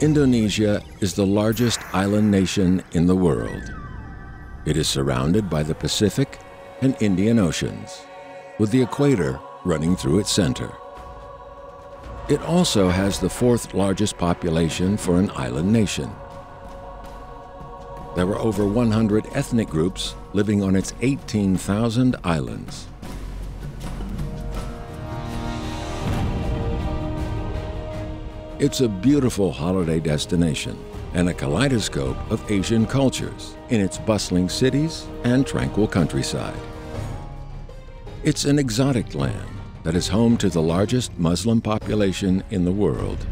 Indonesia is the largest island nation in the world. It is surrounded by the Pacific and Indian Oceans, with the equator running through its center. It also has the fourth largest population for an island nation. There were over 100 ethnic groups living on its 18,000 islands. It's a beautiful holiday destination and a kaleidoscope of Asian cultures in its bustling cities and tranquil countryside. It's an exotic land that is home to the largest Muslim population in the world.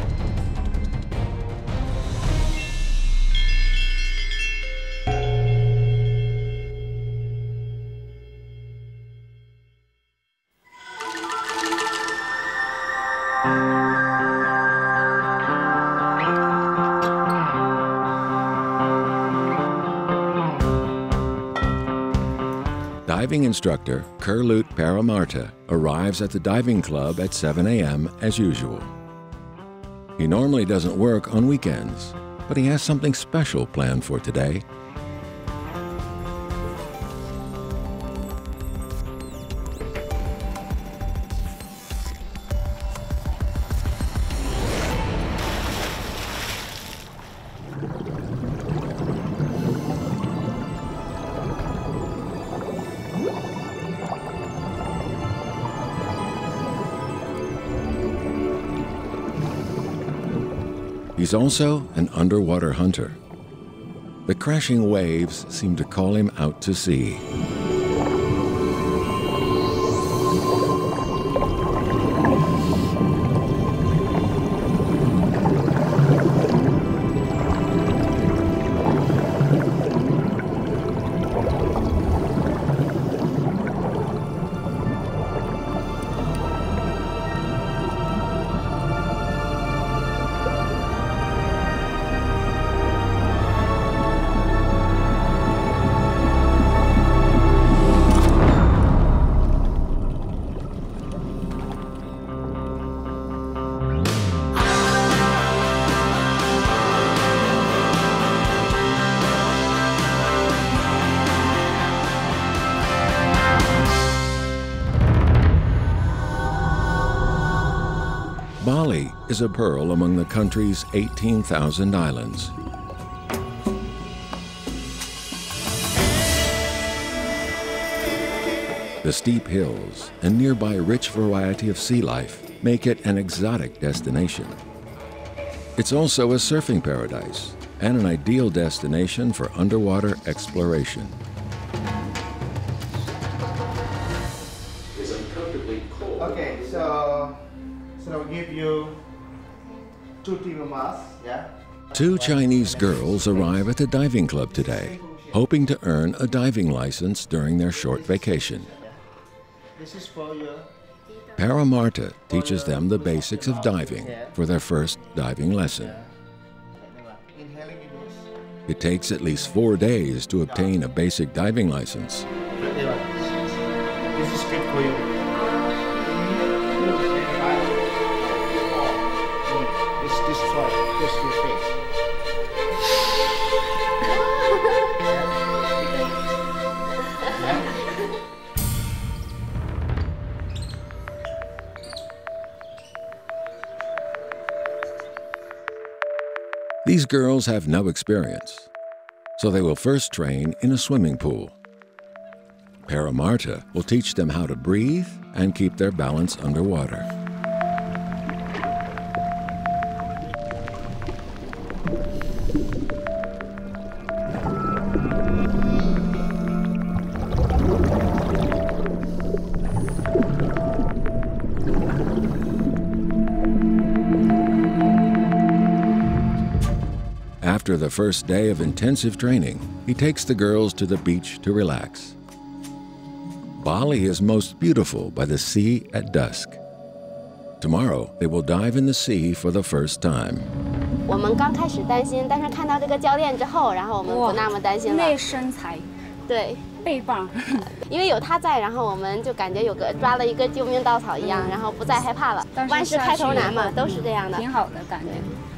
Instructor Ketut Paramarta arrives at the diving club at 7 a.m. as usual. He normally doesn't work on weekends, but he has something special planned for today He's also an underwater hunter. The crashing waves seem to call him out to sea. Is a pearl among the country's 18,000 islands. The steep hills and nearby rich variety of sea life make it an exotic destination. It's also a surfing paradise and an ideal destination for underwater exploration. Okay, so so I'll give you two timamas, yeah? Two Chinese girls arrive at the diving club today, hoping to earn a diving license during their short vacation. This is for you. Paramarta teaches them the basics of diving for their first diving lesson. Inhaling in nose. It takes at least four days to obtain a basic diving license. This is good for you. This try. This this face. These girls have no experience, so they will first train in a swimming pool. Paramarta will teach them how to breathe and keep their balance underwater. After the first day of intensive training, he takes the girls to the beach to relax. Bali is most beautiful by the sea at dusk. Tomorrow, they will dive in the sea for the first time. 我们刚开始担心，但是看到这个教练之后，然后我们不那么担心了那。身材对，倍棒，因为有他在，然后我们就感觉有个抓了一个救命稻草一样，然后不再害怕了。但是万事开头难嘛，下去以后都是这样的。挺好的感觉。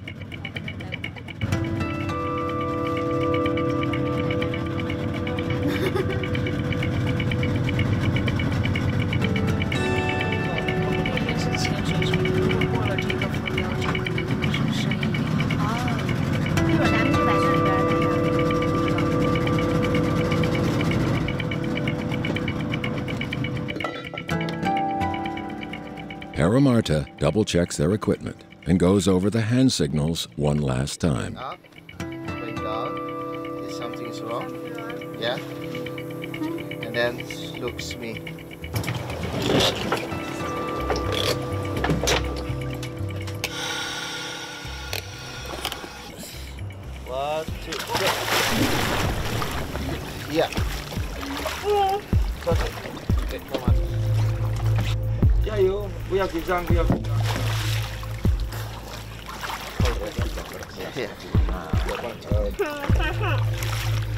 Paramarta double checks their equipment and goes over the hand signals one last time. Up, going down. If something is wrong. Yeah. And then looks me. One, two, three. Yeah. It's okay. Okay, come on. 加油！不要紧张，不要紧张。 Here.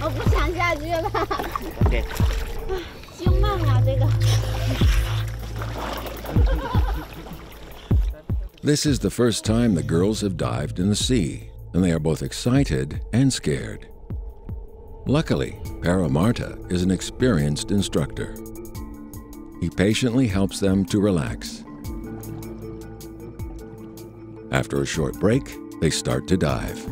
我不想下去了， Okay. 凶猛啊这个。 This is the first time the girls have dived in the sea, and they are both excited and scared. Luckily, Paramarta is an experienced instructor. He patiently helps them to relax. After a short break, they start to dive.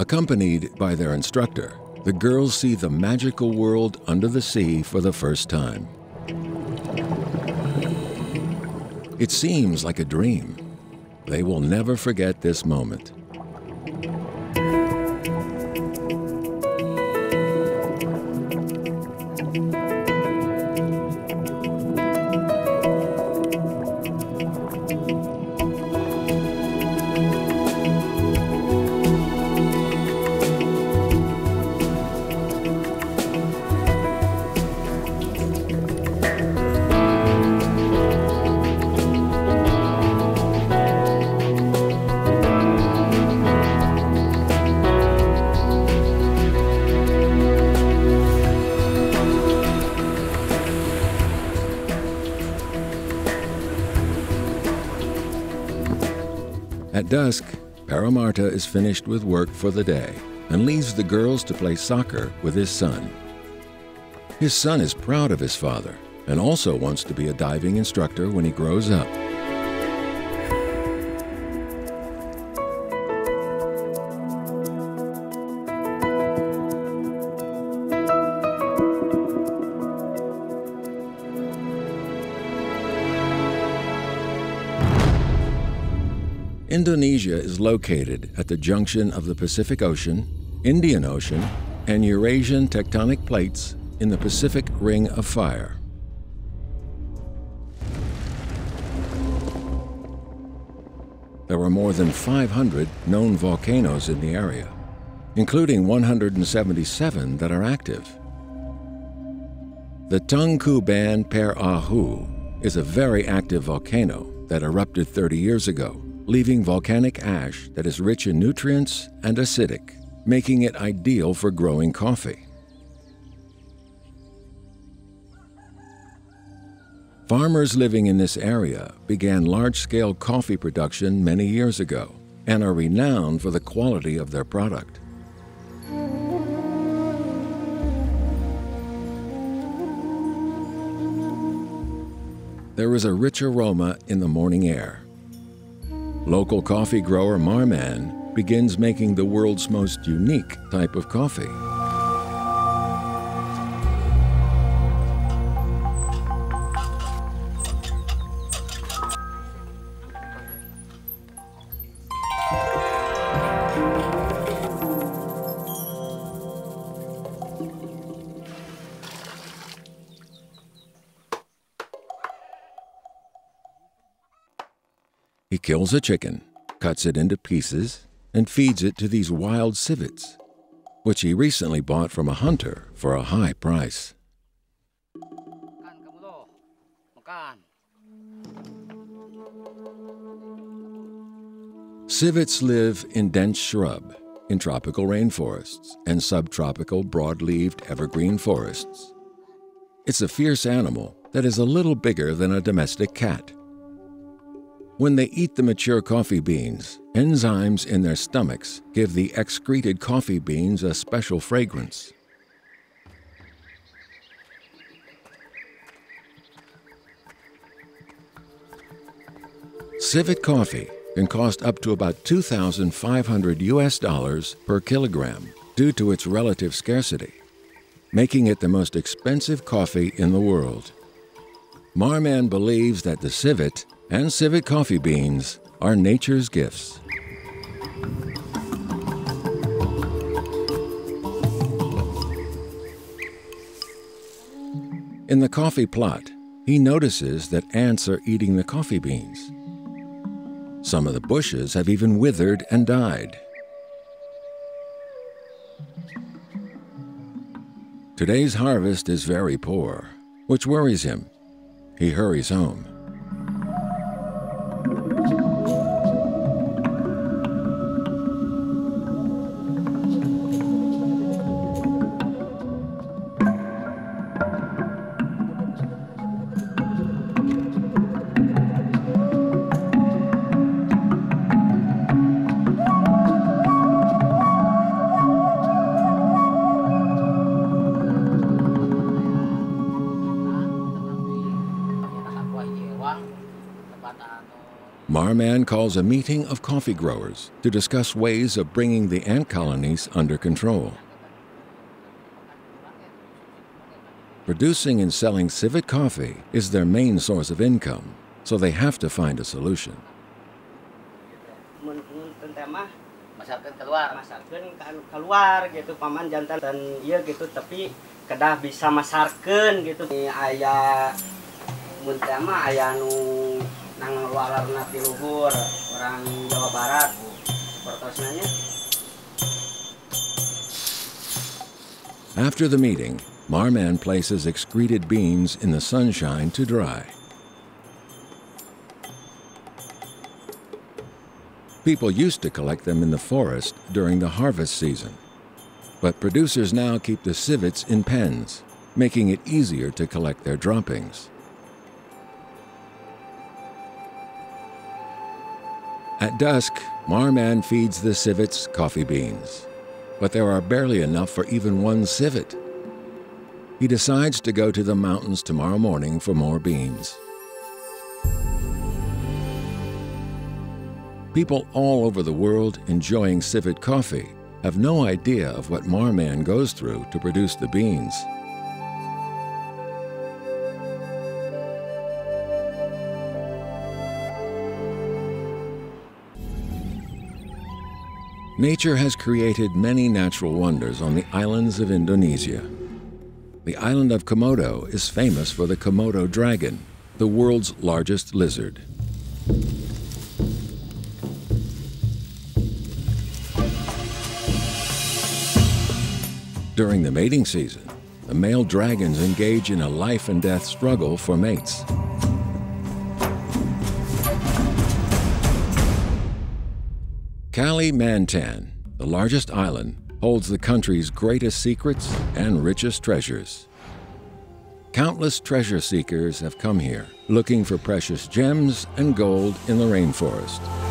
Accompanied by their instructor, the girls see the magical world under the sea for the first time. It seems like a dream. They will never forget this moment. Dusk, Paramarta is finished with work for the day and leaves the girls to play soccer with his son. His son is proud of his father and also wants to be a diving instructor when he grows up. Located at the junction of the Pacific Ocean, Indian Ocean, and Eurasian tectonic plates in the Pacific Ring of Fire. There are more than 500 known volcanoes in the area, including 177 that are active. The Tungkuban Per Ahu is a very active volcano that erupted 30 years ago, leaving volcanic ash that is rich in nutrients and acidic, making it ideal for growing coffee. Farmers living in this area began large scale coffee production many years ago and are renowned for the quality of their product. There is a rich aroma in the morning air. Local coffee grower Marman begins making the world's most unique type of coffee. Kills a chicken, cuts it into pieces, and feeds it to these wild civets, which he recently bought from a hunter for a high price. Civets live in dense shrub, in tropical rainforests, and subtropical broad-leaved evergreen forests. It's a fierce animal that is a little bigger than a domestic cat. When they eat the mature coffee beans, enzymes in their stomachs give the excreted coffee beans a special fragrance. Civet coffee can cost up to about 2,500 US dollars per kilogram due to its relative scarcity, making it the most expensive coffee in the world. Marman believes that the civet and civet coffee beans are nature's gifts. In the coffee plot, he notices that ants are eating the coffee beans. Some of the bushes have even withered and died. Today's harvest is very poor, which worries him. He hurries home. Marman calls a meeting of coffee growers to discuss ways of bringing the ant colonies under control. Producing and selling civet coffee is their main source of income, so they have to find a solution. nu nang luhur orang Jawa Barat After the meeting, Marman places excreted beans in the sunshine to dry. People used to collect them in the forest during the harvest season, but producers now keep the civets in pens, making it easier to collect their droppings. At dusk, Marman feeds the civets coffee beans, but there are barely enough for even one civet. He decides to go to the mountains tomorrow morning for more beans. People all over the world enjoying civet coffee have no idea of what Marman goes through to produce the beans. Nature has created many natural wonders on the islands of Indonesia. The island of Komodo is famous for the Komodo dragon, the world's largest lizard. During the mating season, the male dragons engage in a life and death struggle for mates. Kalimantan, the largest island, holds the country's greatest secrets and richest treasures. Countless treasure seekers have come here, looking for precious gems and gold in the rainforest.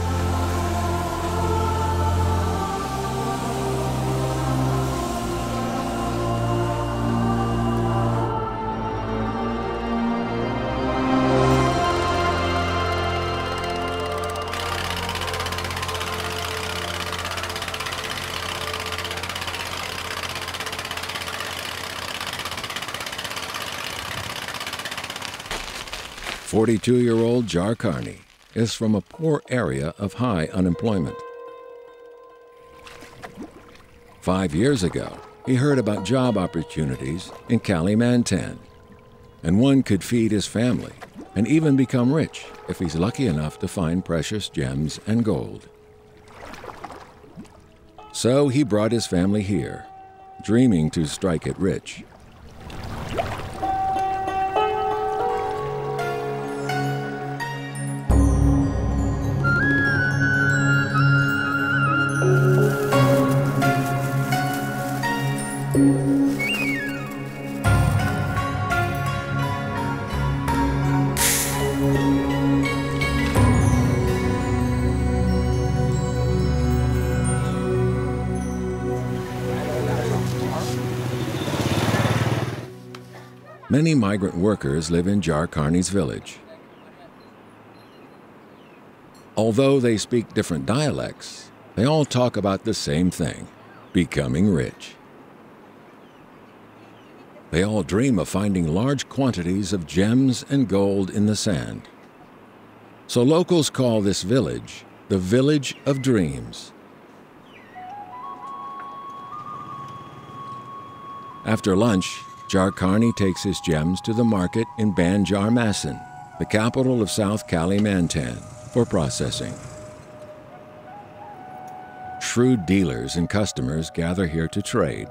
Forty-two-year-old Jar Carney is from a poor area of high unemployment. Five years ago, he heard about job opportunities in Kalimantan, and one could feed his family and even become rich if he's lucky enough to find precious gems and gold. So he brought his family here, dreaming to strike it rich. Many migrant workers live in Jar Carney's village. Although they speak different dialects, they all talk about the same thing becoming rich. They all dream of finding large quantities of gems and gold in the sand. So locals call this village the Village of Dreams. After lunch, Jar Carney takes his gems to the market in Banjarmasin, the capital of South Kalimantan, for processing. Shrewd dealers and customers gather here to trade.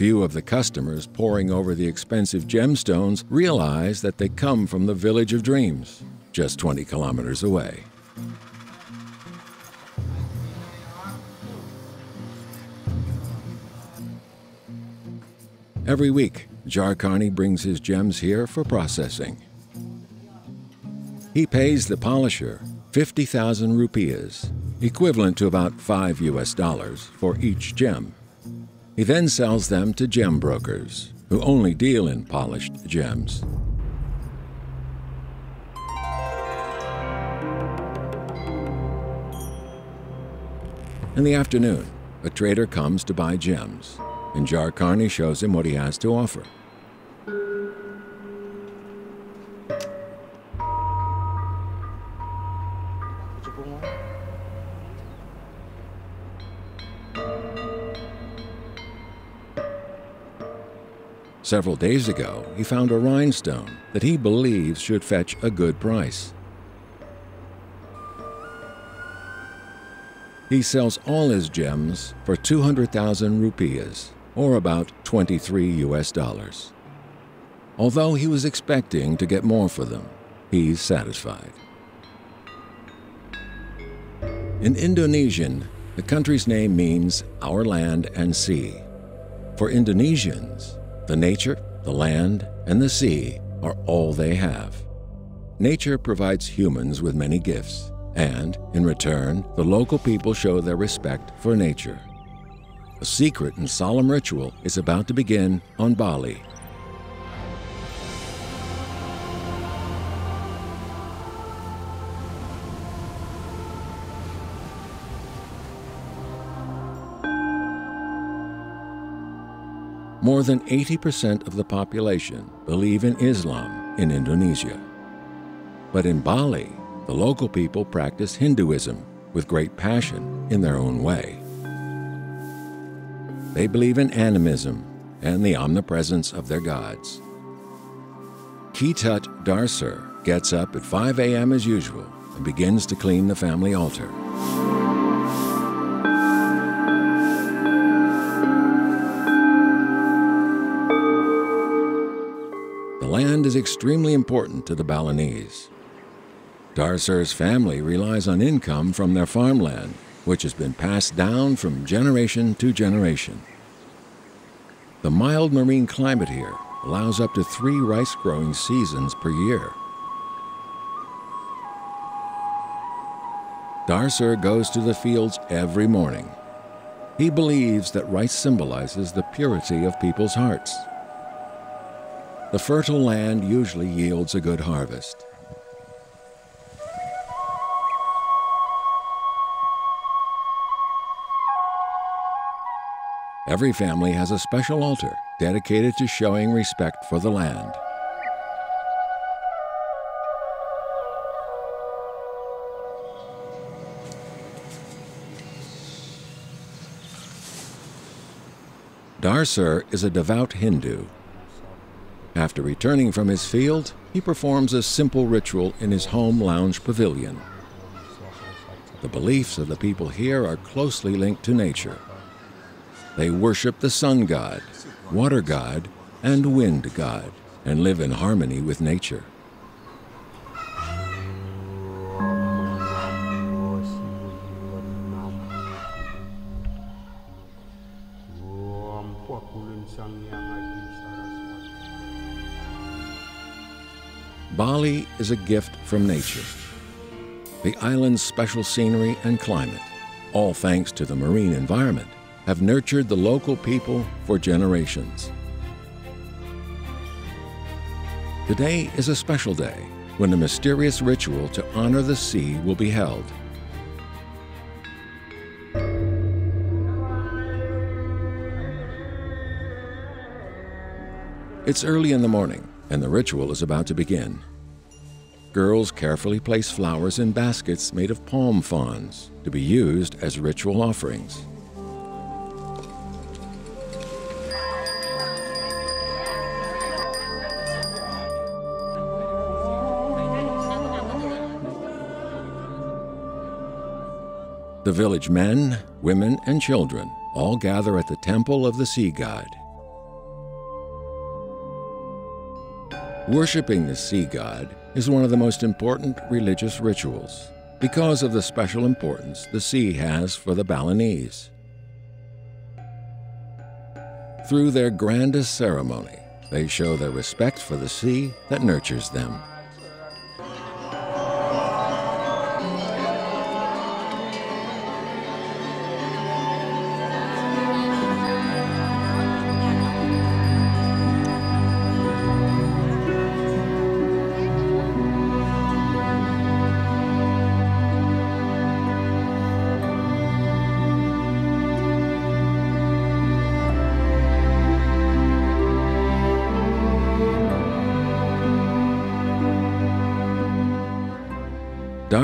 Few of the customers poring over the expensive gemstones realize that they come from the Village of Dreams, just 20 kilometers away. Every week, Jar Carney brings his gems here for processing. He pays the polisher 50,000 rupees, equivalent to about 5 US dollars, for each gem. He then sells them to gem brokers, who only deal in polished gems. In the afternoon, a trader comes to buy gems, and Jar Carney shows him what he has to offer. Several days ago, he found a rhinestone that he believes should fetch a good price. He sells all his gems for 200,000 rupees, or about 23 US dollars. Although he was expecting to get more for them, he's satisfied. In Indonesian, the country's name means our land and sea. For Indonesians, the nature, the land, and the sea are all they have. Nature provides humans with many gifts, and, in return, the local people show their respect for nature. A secret and solemn ritual is about to begin on Bali. More than 80% of the population believe in Islam in Indonesia. But in Bali, the local people practice Hinduism with great passion in their own way. They believe in animism and the omnipresence of their gods. Ketut Darsur gets up at 5 a.m. as usual and begins to clean the family altar. Is extremely important to the Balinese. Darsur's family relies on income from their farmland, which has been passed down from generation to generation. The mild marine climate here allows up to three rice growing seasons per year. Darsur goes to the fields every morning. He believes that rice symbolizes the purity of people's hearts. The fertile land usually yields a good harvest. Every family has a special altar dedicated to showing respect for the land. Darsur is a devout Hindu after returning from his field, he performs a simple ritual in his home lounge pavilion. The beliefs of the people here are closely linked to nature. They worship the sun god, water god, and wind god, and live in harmony with nature. A gift from nature. The island's special scenery and climate, all thanks to the marine environment, have nurtured the local people for generations. Today is a special day when a mysterious ritual to honor the sea will be held. It's early in the morning, and the ritual is about to begin. Girls carefully place flowers in baskets made of palm fronds to be used as ritual offerings. The village men, women, and children all gather at the temple of the sea god. Worshipping the sea god is one of the most important religious rituals because of the special importance the sea has for the Balinese. Through their grandest ceremony, they show their respect for the sea that nurtures them.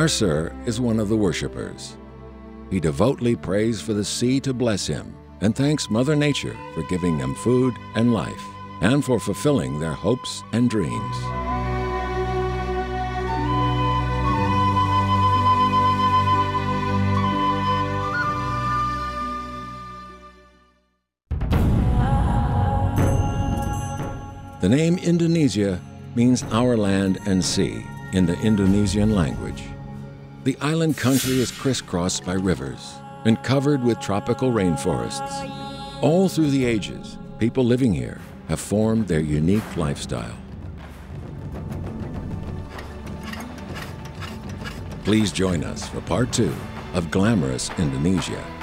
Darsur is one of the worshippers. He devoutly prays for the sea to bless him and thanks Mother Nature for giving them food and life and for fulfilling their hopes and dreams. The name Indonesia means our land and sea in the Indonesian language. The island country is crisscrossed by rivers and covered with tropical rainforests. All through the ages, people living here have formed their unique lifestyle. Please join us for part two of Glamorous Indonesia.